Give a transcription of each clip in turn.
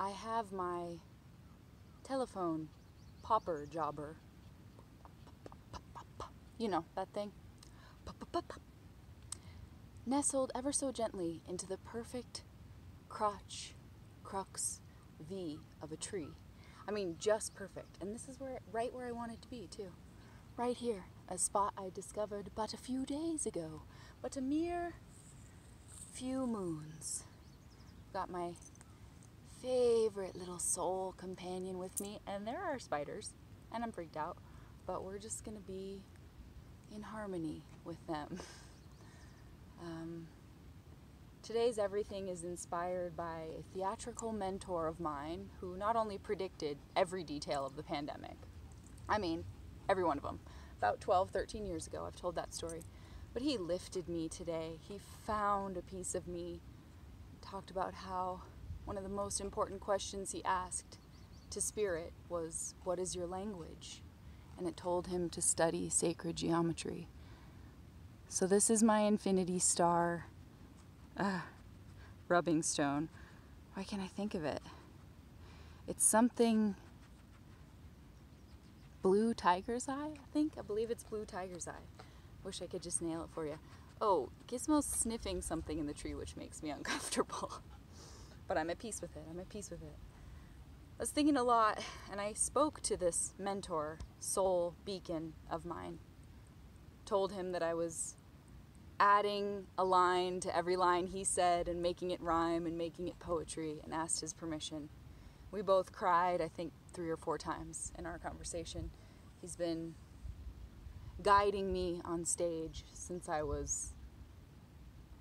I have my telephone popper jobber. You know, that thing. Nestled ever so gently into the perfect crotch, crux V of a tree. I mean, just perfect. And this is where, right where I want it to be, too. Right here, a spot I discovered but a few days ago, but a mere few moons. Got my favorite little soul companion with me, and there are spiders, and I'm freaked out, but we're just gonna be in harmony with them. um, today's everything is inspired by a theatrical mentor of mine who not only predicted every detail of the pandemic, I mean, every one of them, about 12, 13 years ago, I've told that story, but he lifted me today. He found a piece of me, talked about how one of the most important questions he asked to Spirit was, What is your language? And it told him to study sacred geometry. So, this is my infinity star uh, rubbing stone. Why can't I think of it? It's something blue tiger's eye, I think. I believe it's blue tiger's eye. Wish I could just nail it for you. Oh, Gizmo's sniffing something in the tree, which makes me uncomfortable. But I'm at peace with it. I'm at peace with it. I was thinking a lot, and I spoke to this mentor, soul beacon of mine. Told him that I was adding a line to every line he said and making it rhyme and making it poetry and asked his permission. We both cried, I think, three or four times in our conversation. He's been guiding me on stage since I was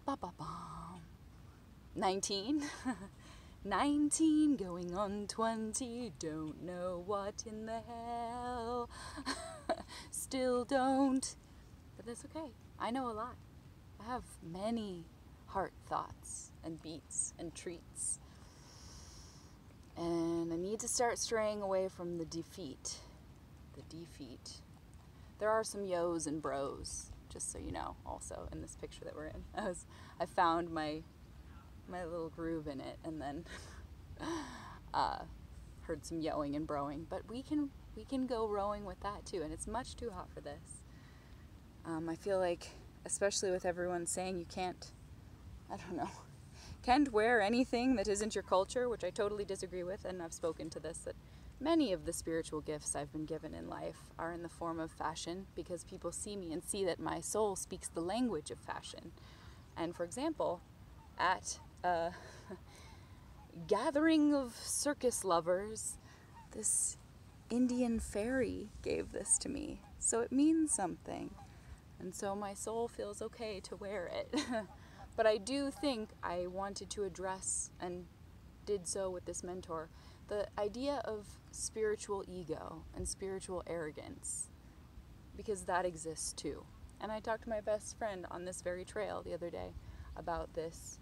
ba ba ba 19 19 going on 20 don't know what in the hell. Still don't. But that's okay. I know a lot. I have many heart thoughts and beats and treats. And I need to start straying away from the defeat. The defeat. There are some yos and bros, just so you know, also in this picture that we're in. I was I found my my little groove in it and then uh, heard some yoing and broing. But we can we can go rowing with that too, and it's much too hot for this. Um, I feel like, especially with everyone saying you can't, I don't know, can't wear anything that isn't your culture, which I totally disagree with, and I've spoken to this that Many of the spiritual gifts I've been given in life are in the form of fashion because people see me and see that my soul speaks the language of fashion. And for example, at Uh, a gathering of circus lovers, this Indian fairy gave this to me. So it means something. And so my soul feels okay to wear it. but I do think I wanted to address and did so with this mentor the idea of spiritual ego and spiritual arrogance, because that exists too. And I talked to my best friend on this very trail the other day about this,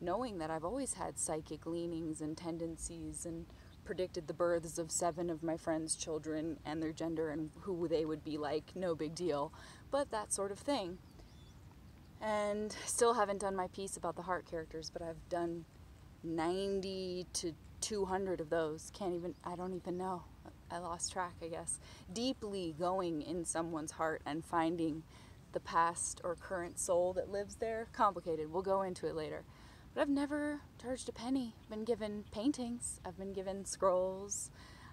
knowing that I've always had psychic leanings and tendencies and predicted the births of seven of my friends' children and their gender and who they would be like, no big deal, but that sort of thing. And still haven't done my piece about the heart characters, but I've done 90 to 200 of those. Can't even, I don't even know. I lost track, I guess. Deeply going in someone's heart and finding the past or current soul that lives there. Complicated. We'll go into it later. But I've never charged a penny. I've been given paintings, I've been given scrolls,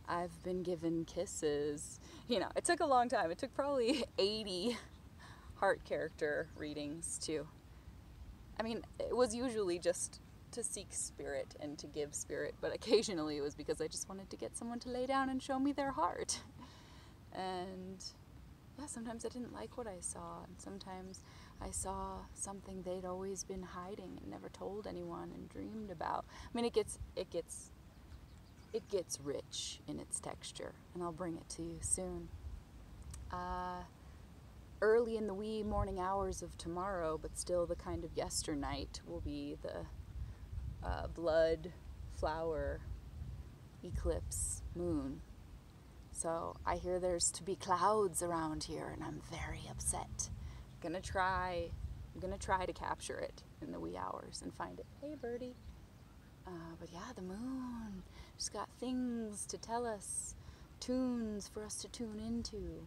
I've been given kisses. You know, it took a long time. It took probably 80 heart character readings, too. I mean, it was usually just to seek spirit and to give spirit, but occasionally it was because I just wanted to get someone to lay down and show me their heart. And yeah, sometimes I didn't like what I saw, and sometimes I saw something they'd always been hiding and never told anyone and dreamed about. I mean, it gets it gets it gets rich in its texture, and I'll bring it to you soon. Uh, early in the wee morning hours of tomorrow, but still the kind of yesternight, will be the uh, blood, flower, eclipse, moon. So I hear there's to be clouds around here, and I'm very upset. Gonna try. I'm gonna try to capture it in the wee hours and find it. Hey, birdie. Uh, but yeah, the moon just got things to tell us, tunes for us to tune into.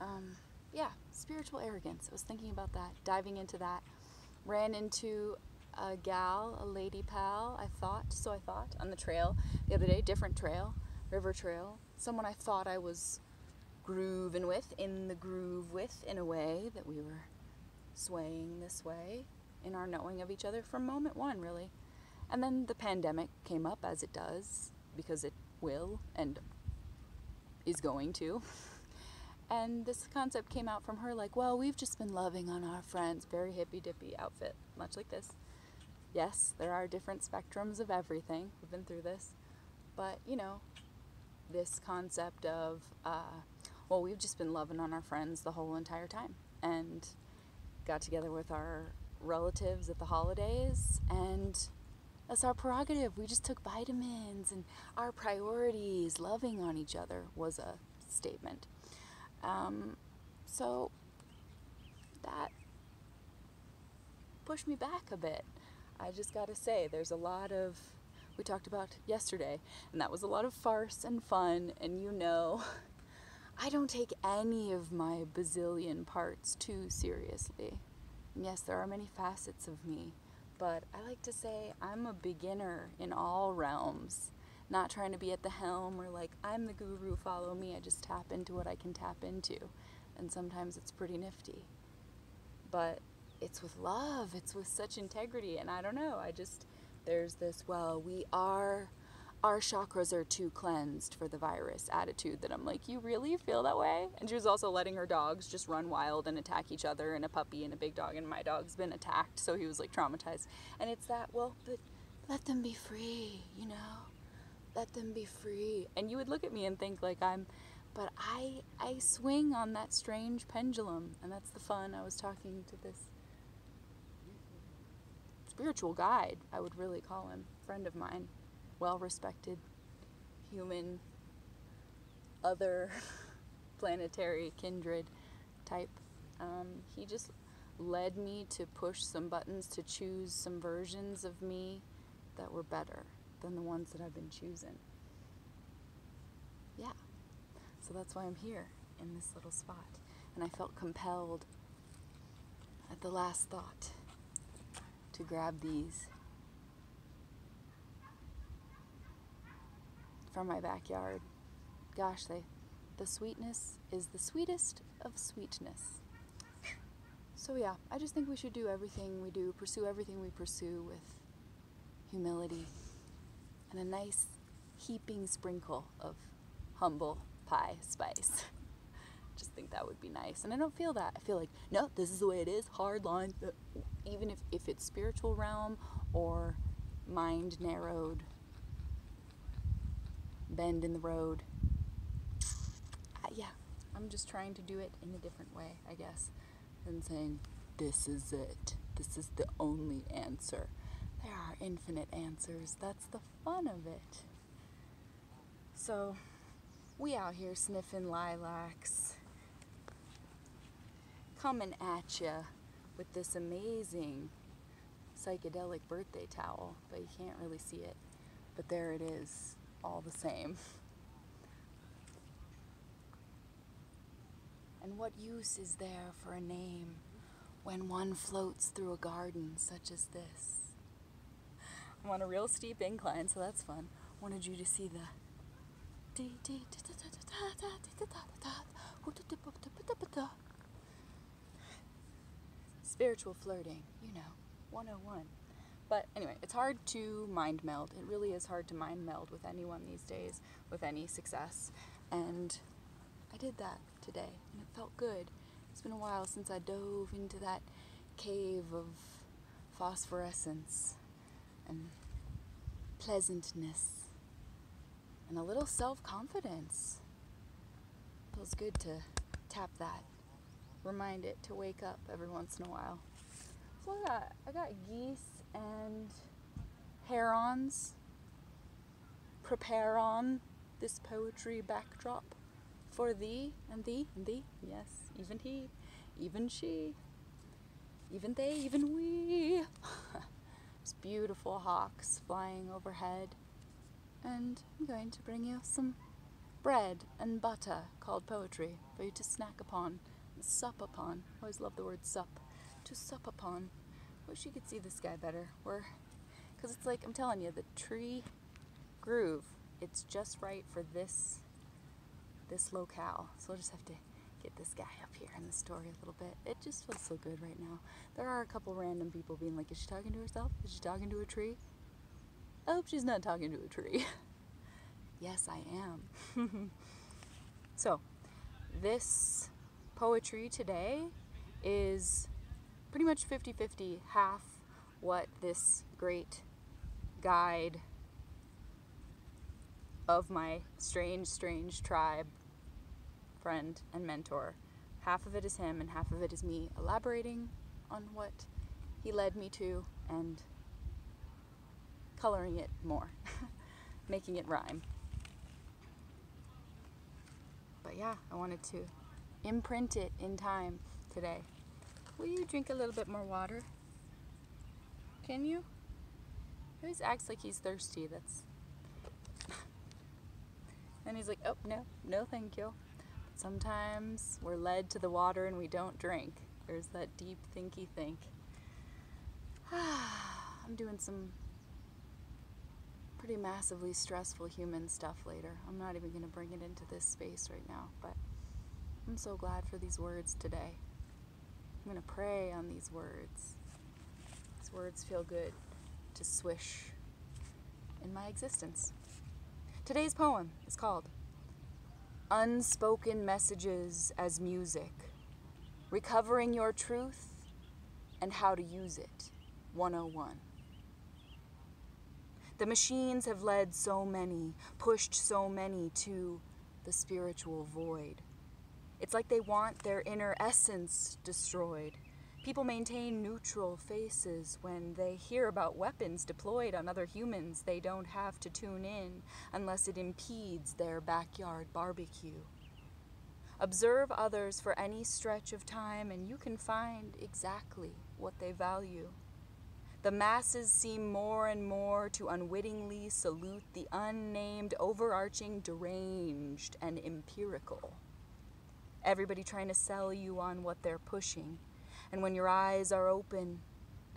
Um, yeah, spiritual arrogance. I was thinking about that, diving into that. Ran into a gal, a lady pal, I thought, so I thought, on the trail the other day, different trail, river trail. Someone I thought I was grooving with, in the groove with, in a way that we were swaying this way in our knowing of each other from moment one, really. And then the pandemic came up as it does, because it will and is going to. And this concept came out from her like, well, we've just been loving on our friends. Very hippy dippy outfit, much like this. Yes, there are different spectrums of everything. We've been through this. But, you know, this concept of, uh, well, we've just been loving on our friends the whole entire time. And got together with our relatives at the holidays and that's our prerogative. We just took vitamins and our priorities, loving on each other was a statement. Um, so that pushed me back a bit. I just gotta say, there's a lot of, we talked about yesterday, and that was a lot of farce and fun, and you know, I don't take any of my bazillion parts too seriously. And yes, there are many facets of me, but I like to say I'm a beginner in all realms not trying to be at the helm or like I'm the guru, follow me. I just tap into what I can tap into. And sometimes it's pretty nifty. But it's with love, it's with such integrity. And I don't know, I just, there's this, well, we are, our chakras are too cleansed for the virus attitude that I'm like, you really feel that way? And she was also letting her dogs just run wild and attack each other, and a puppy and a big dog, and my dog's been attacked, so he was like traumatized. And it's that, well, but let them be free, you know? let them be free. And you would look at me and think like I'm but I I swing on that strange pendulum and that's the fun. I was talking to this spiritual guide, I would really call him, friend of mine, well respected human other planetary kindred type. Um, he just led me to push some buttons to choose some versions of me that were better than the ones that I've been choosing. Yeah. So that's why I'm here in this little spot. And I felt compelled at the last thought to grab these from my backyard. Gosh, they the sweetness is the sweetest of sweetness. So yeah, I just think we should do everything we do, pursue everything we pursue with humility and a nice heaping sprinkle of humble pie spice. Just think that would be nice. And I don't feel that. I feel like, no, this is the way it is, hard line. Even if, if it's spiritual realm or mind narrowed, bend in the road. Uh, yeah, I'm just trying to do it in a different way, I guess, than saying, this is it. This is the only answer. There are infinite answers. That's the fun of it. So, we out here sniffing lilacs, coming at you with this amazing psychedelic birthday towel, but you can't really see it. But there it is, all the same. And what use is there for a name when one floats through a garden such as this? I'm on a real steep incline, so that's fun. Wanted you to see the spiritual flirting, you know, 101. But anyway, it's hard to mind meld. It really is hard to mind meld with anyone these days, with any success. And I did that today, and it felt good. It's been a while since I dove into that cave of phosphorescence and pleasantness and a little self confidence. Feels good to tap that, remind it to wake up every once in a while. So I got, I got geese and herons. Prepare on this poetry backdrop for thee and thee and thee. Yes, even he, even she, even they, even we. There's beautiful hawks flying overhead. And I'm going to bring you some bread and butter called poetry for you to snack upon and sup upon. I always love the word sup. To sup upon. Wish you could see the sky better. We're, because it's like, I'm telling you, the tree groove, it's just right for this, this locale. So we'll just have to get this guy up here in the story a little bit. It just feels so good right now. There are a couple random people being like, is she talking to herself? Is she talking to a tree? I hope she's not talking to a tree. yes, I am. so, this poetry today is pretty much 50 50, half what this great guide of my strange, strange tribe friend and mentor. Half of it is him, and half of it is me elaborating on what he led me to and coloring it more, making it rhyme. But yeah, I wanted to imprint it in time today. Will you drink a little bit more water? Can you? He always acts like he's thirsty. That's. and he's like, oh, no, no, thank you. Sometimes we're led to the water and we don't drink. There's that deep thinky think. I'm doing some pretty massively stressful human stuff later. I'm not even going to bring it into this space right now, but I'm so glad for these words today. I'm going to pray on these words. These words feel good to swish in my existence. Today's poem is called Unspoken Messages as Music Recovering Your Truth and How to Use It 101. The machines have led so many, pushed so many to the spiritual void. It's like they want their inner essence destroyed. People maintain neutral faces when they hear about weapons deployed on other humans. They don't have to tune in unless it impedes their backyard barbecue. Observe others for any stretch of time, and you can find exactly what they value. The masses seem more and more to unwittingly salute the unnamed, overarching, deranged, and empirical. Everybody trying to sell you on what they're pushing. And when your eyes are open,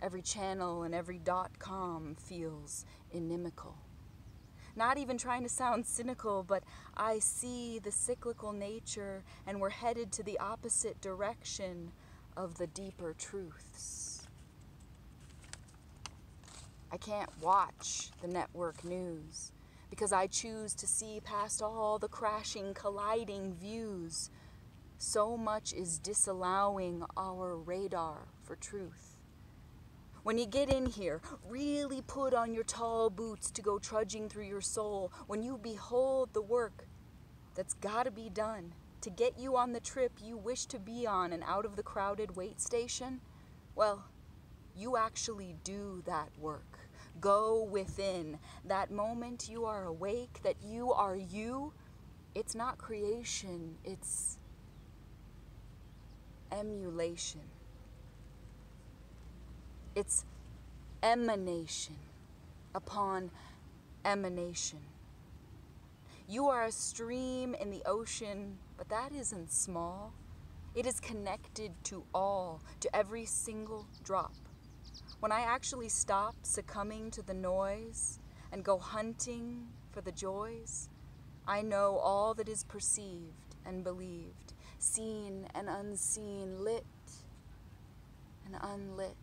every channel and every dot com feels inimical. Not even trying to sound cynical, but I see the cyclical nature, and we're headed to the opposite direction of the deeper truths. I can't watch the network news because I choose to see past all the crashing, colliding views so much is disallowing our radar for truth. When you get in here, really put on your tall boots to go trudging through your soul. When you behold the work that's got to be done to get you on the trip you wish to be on and out of the crowded wait station, well, you actually do that work. Go within. That moment you are awake, that you are you, it's not creation, it's emulation, it's emanation upon emanation. You are a stream in the ocean, but that isn't small. It is connected to all, to every single drop. When I actually stop succumbing to the noise and go hunting for the joys, I know all that is perceived and believed seen and unseen, lit and unlit.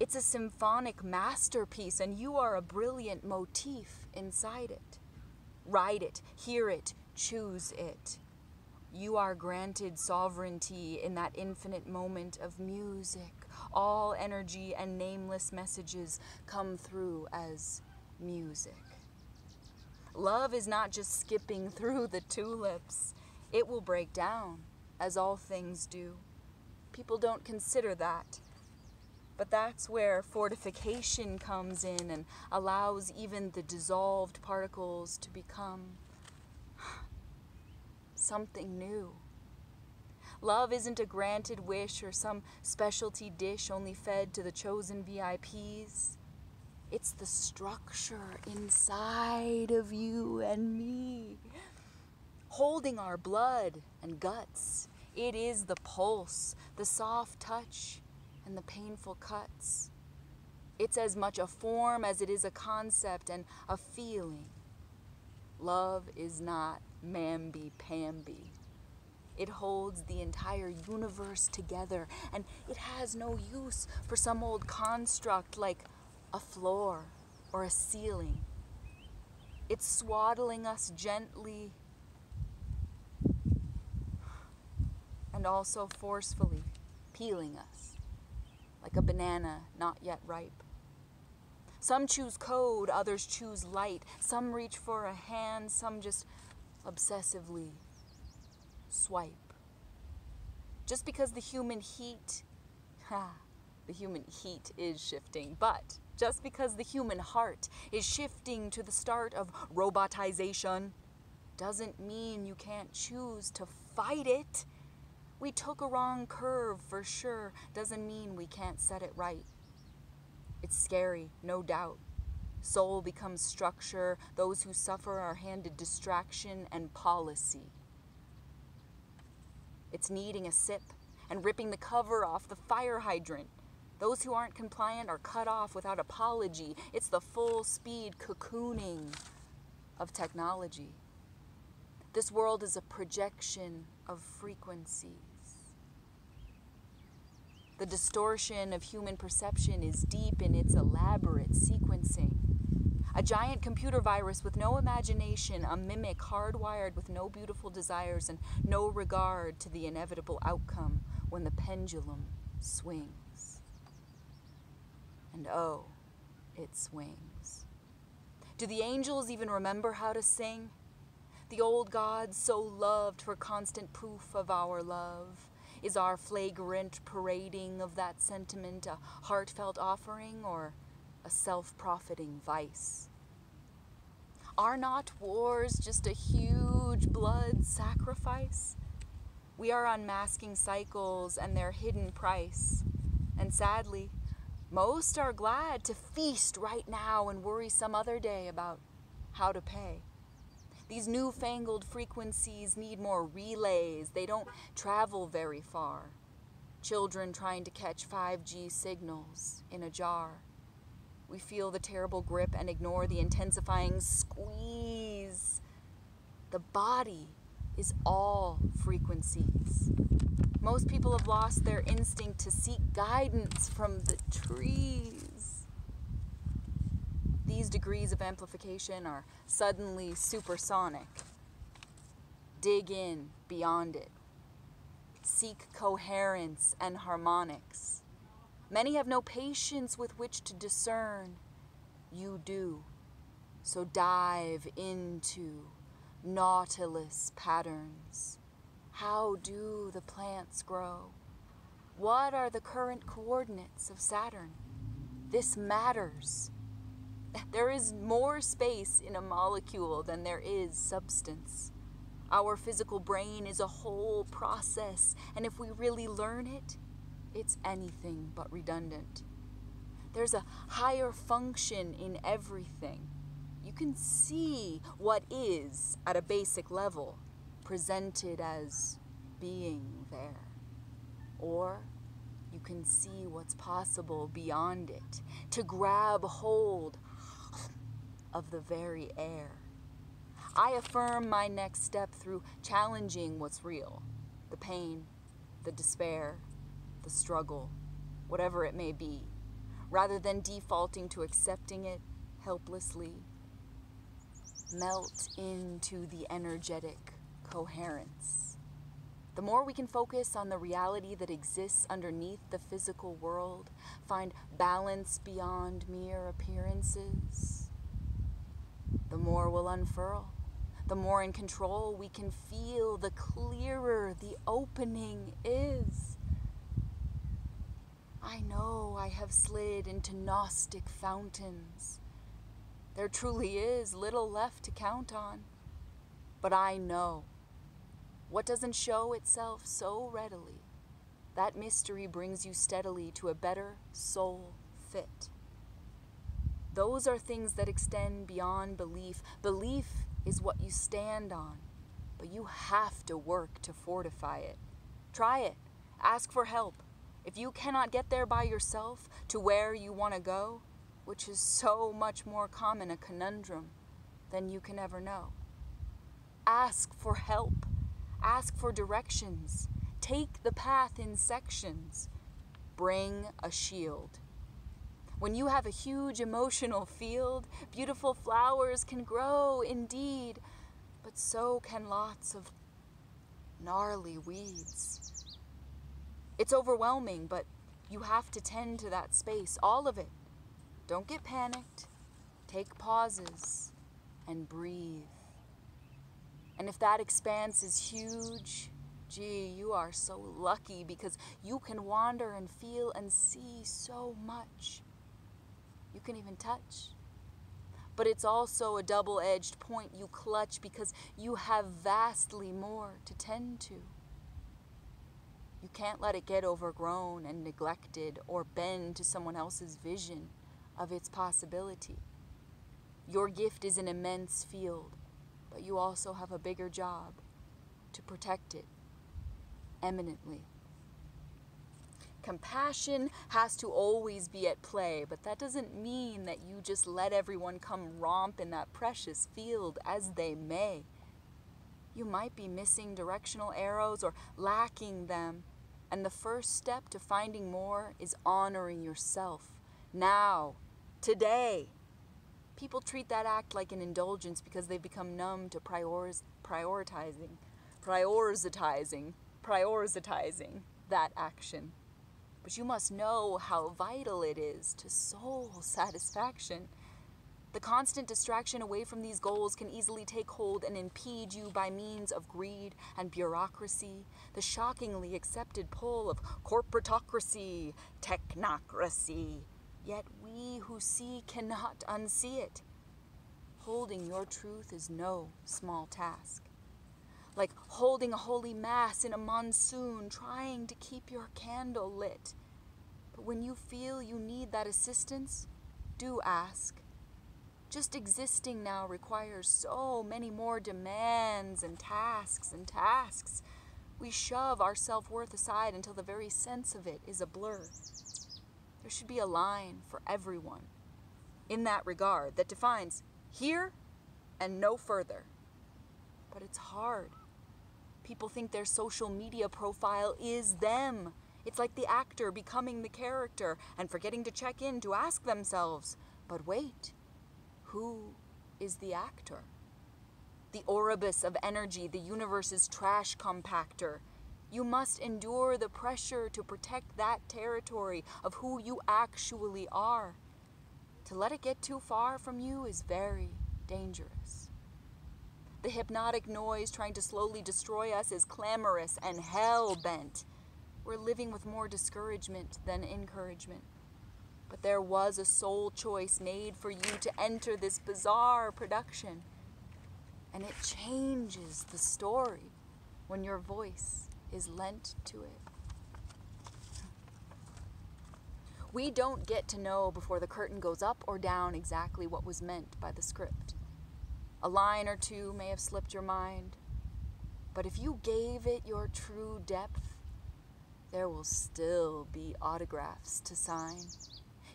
It's a symphonic masterpiece, and you are a brilliant motif inside it. Write it, hear it, choose it. You are granted sovereignty in that infinite moment of music. All energy and nameless messages come through as music. Love is not just skipping through the tulips, it will break down, as all things do. People don't consider that. But that's where fortification comes in and allows even the dissolved particles to become something new. Love isn't a granted wish or some specialty dish only fed to the chosen VIPs. It's the structure inside of you and me, holding our blood and guts. It is the pulse, the soft touch, and the painful cuts. It's as much a form as it is a concept and a feeling. Love is not mamby pamby. It holds the entire universe together, and it has no use for some old construct like a floor or a ceiling. It's swaddling us gently and also forcefully peeling us like a banana not yet ripe. Some choose code, others choose light. Some reach for a hand, some just obsessively swipe. Just because the human heat, ha, the human heat is shifting, but just because the human heart is shifting to the start of robotization doesn't mean you can't choose to fight it. We took a wrong curve for sure, doesn't mean we can't set it right. It's scary, no doubt. Soul becomes structure. Those who suffer are handed distraction and policy. It's needing a sip and ripping the cover off the fire hydrant. Those who aren't compliant are cut off without apology. It's the full speed cocooning of technology. This world is a projection of frequency. The distortion of human perception is deep in its elaborate sequencing. A giant computer virus with no imagination, a mimic hardwired with no beautiful desires and no regard to the inevitable outcome when the pendulum swings. And oh, it swings. Do the angels even remember how to sing? The old gods so loved for constant proof of our love. Is our flagrant parading of that sentiment a heartfelt offering or a self profiting vice? Are not wars just a huge blood sacrifice? We are unmasking cycles and their hidden price. And sadly, most are glad to feast right now and worry some other day about how to pay. These newfangled frequencies need more relays. They don't travel very far. Children trying to catch 5G signals in a jar. We feel the terrible grip and ignore the intensifying squeeze. The body is all frequencies. Most people have lost their instinct to seek guidance from the trees these degrees of amplification are suddenly supersonic. Dig in beyond it. Seek coherence and harmonics. Many have no patience with which to discern. You do. So dive into nautilus patterns. How do the plants grow? What are the current coordinates of Saturn? This matters. There is more space in a molecule than there is substance. Our physical brain is a whole process, and if we really learn it, it's anything but redundant. There's a higher function in everything. You can see what is at a basic level, presented as being there. Or you can see what's possible beyond it, to grab hold of the very air. I affirm my next step through challenging what's real the pain, the despair, the struggle, whatever it may be, rather than defaulting to accepting it helplessly. Melt into the energetic coherence. The more we can focus on the reality that exists underneath the physical world, find balance beyond mere appearances the more will unfurl. The more in control we can feel, the clearer the opening is. I know I have slid into Gnostic fountains. There truly is little left to count on. But I know What doesn't show itself so readily? That mystery brings you steadily to a better soul fit. Those are things that extend beyond belief. Belief is what you stand on, but you have to work to fortify it. Try it. Ask for help. If you cannot get there by yourself to where you want to go, which is so much more common a conundrum than you can ever know, ask for help. Ask for directions. Take the path in sections. Bring a shield. When you have a huge emotional field, beautiful flowers can grow indeed, but so can lots of gnarly weeds. It's overwhelming, but you have to tend to that space, all of it. Don't get panicked. Take pauses and breathe. And if that expanse is huge, gee, you are so lucky because you can wander and feel and see so much you can even touch. But it's also a double edged point you clutch because you have vastly more to tend to. You can't let it get overgrown and neglected or bend to someone else's vision of its possibility. Your gift is an immense field, but you also have a bigger job to protect it eminently. Compassion has to always be at play, but that doesn't mean that you just let everyone come romp in that precious field as they may. You might be missing directional arrows or lacking them, and the first step to finding more is honoring yourself. Now, today. People treat that act like an indulgence because they've become numb to prioriz- prioritizing, prioritizing, prioritizing that action but you must know how vital it is to soul satisfaction. The constant distraction away from these goals can easily take hold and impede you by means of greed and bureaucracy, the shockingly accepted pull of corporatocracy, technocracy. Yet we who see cannot unsee it. Holding your truth is no small task. Like holding a holy mass in a monsoon, trying to keep your candle lit. When you feel you need that assistance, do ask. Just existing now requires so many more demands and tasks and tasks. We shove our self worth aside until the very sense of it is a blur. There should be a line for everyone in that regard that defines here and no further. But it's hard. People think their social media profile is them. It's like the actor becoming the character and forgetting to check in to ask themselves, but wait, who is the actor? The Ouroboros of energy, the universe's trash compactor. You must endure the pressure to protect that territory of who you actually are. To let it get too far from you is very dangerous. The hypnotic noise trying to slowly destroy us is clamorous and hell bent. We're living with more discouragement than encouragement. But there was a soul choice made for you to enter this bizarre production. And it changes the story when your voice is lent to it. We don't get to know before the curtain goes up or down exactly what was meant by the script. A line or two may have slipped your mind, but if you gave it your true depth, there will still be autographs to sign.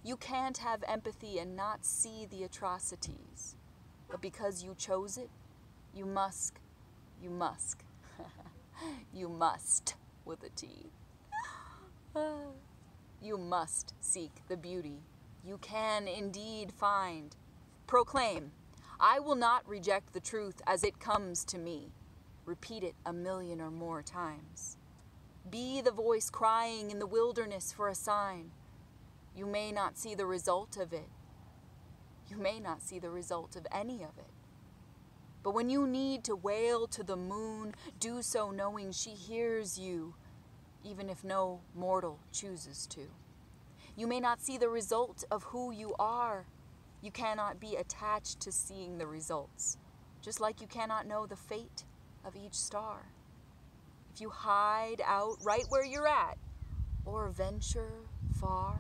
You can't have empathy and not see the atrocities. But because you chose it, you must, you must, you must with a T. you must seek the beauty you can indeed find. Proclaim, I will not reject the truth as it comes to me. Repeat it a million or more times. Be the voice crying in the wilderness for a sign. You may not see the result of it. You may not see the result of any of it. But when you need to wail to the moon, do so knowing she hears you, even if no mortal chooses to. You may not see the result of who you are. You cannot be attached to seeing the results, just like you cannot know the fate of each star. If you hide out right where you're at, or venture far,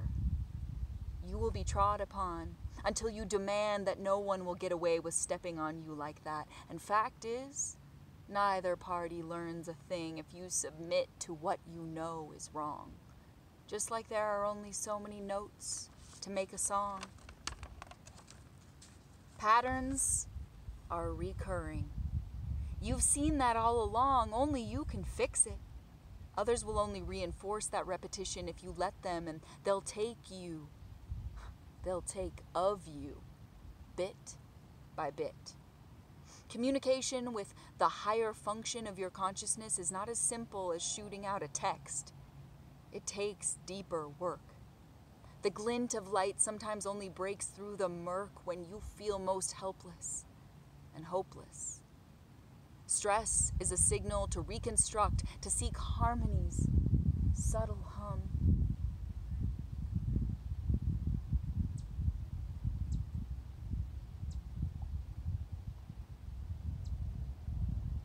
you will be trod upon until you demand that no one will get away with stepping on you like that. And fact is, neither party learns a thing if you submit to what you know is wrong. Just like there are only so many notes to make a song. Patterns are recurring. You've seen that all along, only you can fix it. Others will only reinforce that repetition if you let them, and they'll take you. They'll take of you, bit by bit. Communication with the higher function of your consciousness is not as simple as shooting out a text. It takes deeper work. The glint of light sometimes only breaks through the murk when you feel most helpless and hopeless. Stress is a signal to reconstruct, to seek harmonies, subtle hum.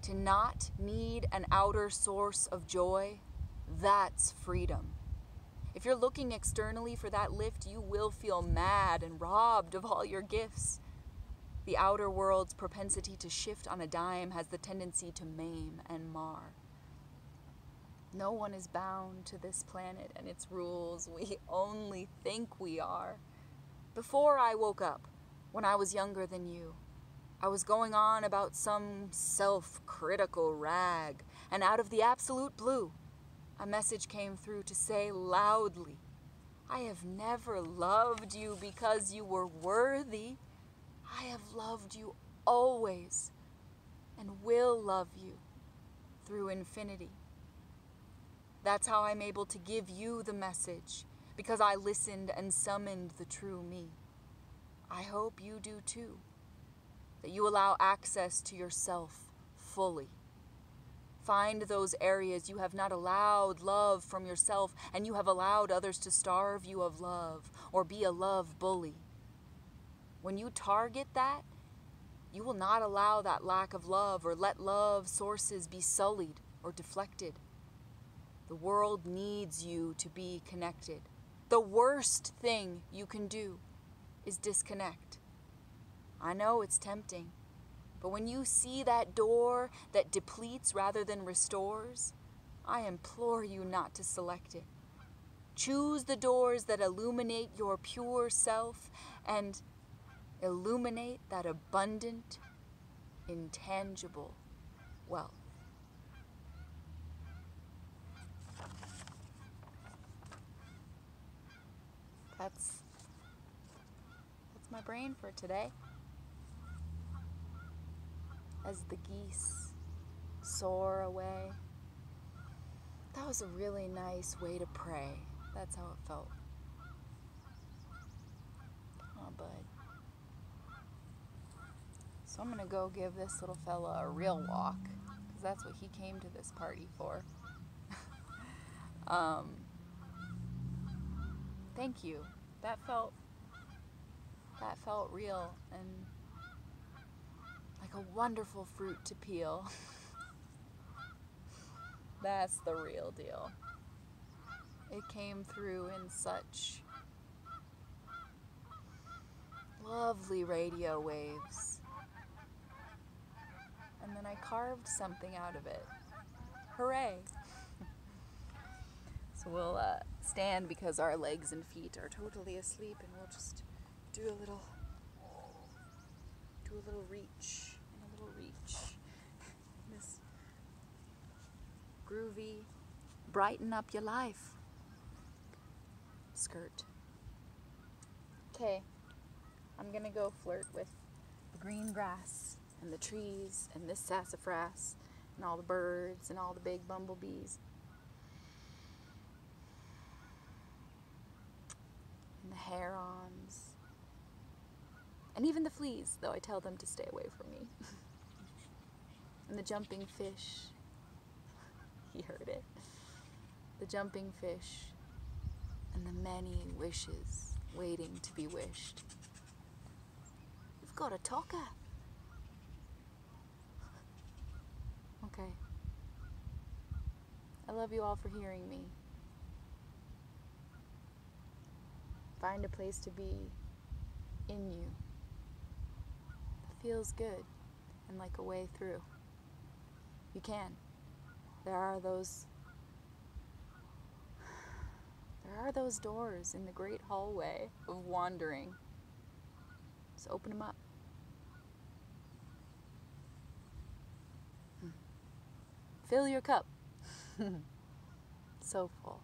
To not need an outer source of joy, that's freedom. If you're looking externally for that lift, you will feel mad and robbed of all your gifts. The outer world's propensity to shift on a dime has the tendency to maim and mar. No one is bound to this planet and its rules. We only think we are. Before I woke up, when I was younger than you, I was going on about some self critical rag, and out of the absolute blue, a message came through to say loudly, I have never loved you because you were worthy. I have loved you always and will love you through infinity. That's how I'm able to give you the message, because I listened and summoned the true me. I hope you do too, that you allow access to yourself fully. Find those areas you have not allowed love from yourself and you have allowed others to starve you of love or be a love bully. When you target that, you will not allow that lack of love or let love sources be sullied or deflected. The world needs you to be connected. The worst thing you can do is disconnect. I know it's tempting, but when you see that door that depletes rather than restores, I implore you not to select it. Choose the doors that illuminate your pure self and illuminate that abundant, intangible wealth. That's that's my brain for today. As the geese soar away. That was a really nice way to pray. That's how it felt. Oh, bud. So I'm gonna go give this little fella a real walk, because that's what he came to this party for. um, thank you. That felt that felt real and like a wonderful fruit to peel. That's the real deal. It came through in such lovely radio waves and then I carved something out of it. Hooray! so we'll uh, stand because our legs and feet are totally asleep, and we'll just do a little, do a little reach and a little reach. This groovy, brighten up your life skirt. Okay, I'm gonna go flirt with the green grass and the trees and this sassafras and all the birds and all the big bumblebees. And the herons. And even the fleas, though I tell them to stay away from me. and the jumping fish. he heard it. The jumping fish. And the many wishes waiting to be wished. You've got a talker. Okay. I love you all for hearing me. Find a place to be in you that feels good and like a way through. You can. There are those there are those doors in the great hallway of wandering. Just open them up. Fill your cup. so full.